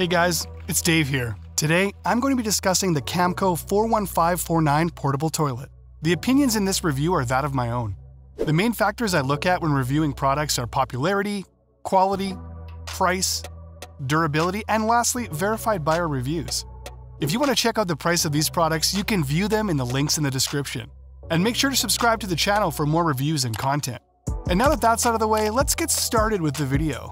Hey guys, it's Dave here. Today, I'm going to be discussing the Camco 41549 portable toilet. The opinions in this review are that of my own. The main factors I look at when reviewing products are popularity, quality, price, durability, and lastly, verified buyer reviews. If you want to check out the price of these products, you can view them in the links in the description. And make sure to subscribe to the channel for more reviews and content. And now that that's out of the way, let's get started with the video.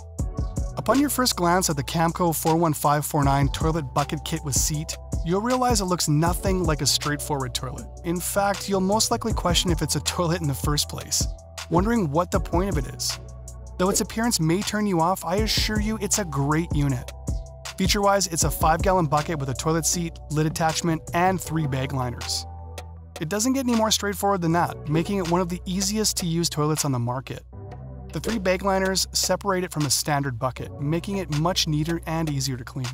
Upon your first glance at the Camco 41549 toilet bucket kit with seat, you'll realize it looks nothing like a straightforward toilet. In fact, you'll most likely question if it's a toilet in the first place, wondering what the point of it is. Though its appearance may turn you off, I assure you it's a great unit. Feature-wise, it's a 5-gallon bucket with a toilet seat, lid attachment, and 3 bag liners. It doesn't get any more straightforward than that, making it one of the easiest to use toilets on the market. The three bag liners separate it from a standard bucket, making it much neater and easier to clean.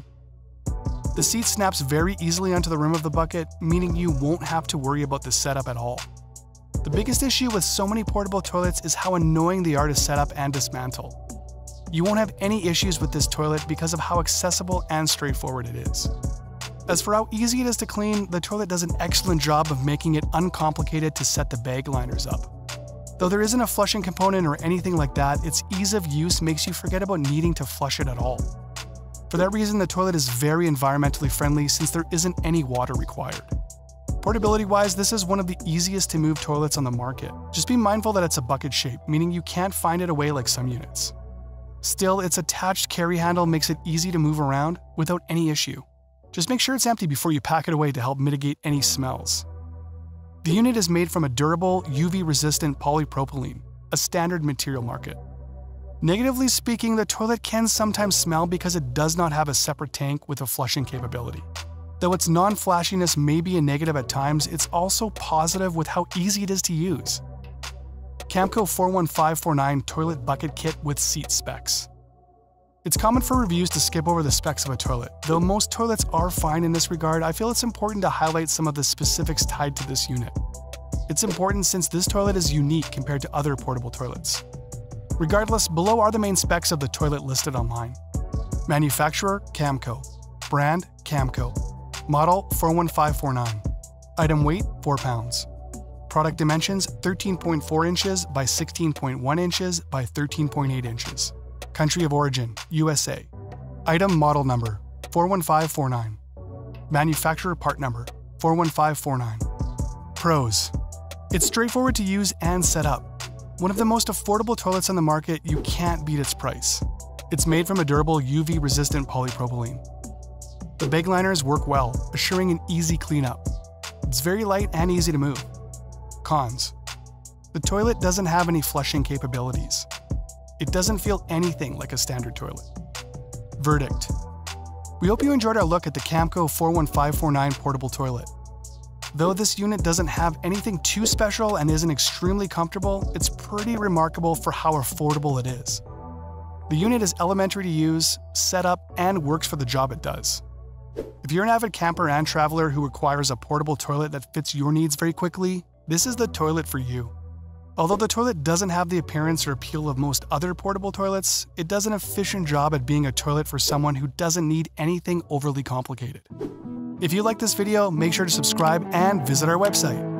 The seat snaps very easily onto the rim of the bucket, meaning you won't have to worry about the setup at all. The biggest issue with so many portable toilets is how annoying they are to set up and dismantle. You won't have any issues with this toilet because of how accessible and straightforward it is. As for how easy it is to clean, the toilet does an excellent job of making it uncomplicated to set the bag liners up. Though there isn't a flushing component or anything like that, its ease of use makes you forget about needing to flush it at all. For that reason, the toilet is very environmentally friendly since there isn't any water required. Portability wise, this is one of the easiest to move toilets on the market. Just be mindful that it's a bucket shape, meaning you can't find it away like some units. Still, its attached carry handle makes it easy to move around without any issue. Just make sure it's empty before you pack it away to help mitigate any smells. The unit is made from a durable, UV-resistant polypropylene, a standard material market. Negatively speaking, the toilet can sometimes smell because it does not have a separate tank with a flushing capability. Though its non-flashiness may be a negative at times, it's also positive with how easy it is to use. Camco 41549 Toilet Bucket Kit with Seat Specs it's common for reviews to skip over the specs of a toilet. Though most toilets are fine in this regard, I feel it's important to highlight some of the specifics tied to this unit. It's important since this toilet is unique compared to other portable toilets. Regardless, below are the main specs of the toilet listed online. Manufacturer, Camco. Brand, Camco. Model, 41549. Item weight, 4 pounds. Product dimensions, 13.4 inches by 16.1 inches by 13.8 inches. Country of origin, USA. Item model number, 41549. Manufacturer part number, 41549. Pros. It's straightforward to use and set up. One of the most affordable toilets on the market, you can't beat its price. It's made from a durable UV-resistant polypropylene. The bag liners work well, assuring an easy cleanup. It's very light and easy to move. Cons. The toilet doesn't have any flushing capabilities. It doesn't feel anything like a standard toilet. Verdict. We hope you enjoyed our look at the Camco 41549 portable toilet. Though this unit doesn't have anything too special and isn't extremely comfortable, it's pretty remarkable for how affordable it is. The unit is elementary to use, set up, and works for the job it does. If you're an avid camper and traveler who requires a portable toilet that fits your needs very quickly, this is the toilet for you. Although the toilet doesn't have the appearance or appeal of most other portable toilets, it does an efficient job at being a toilet for someone who doesn't need anything overly complicated. If you like this video, make sure to subscribe and visit our website.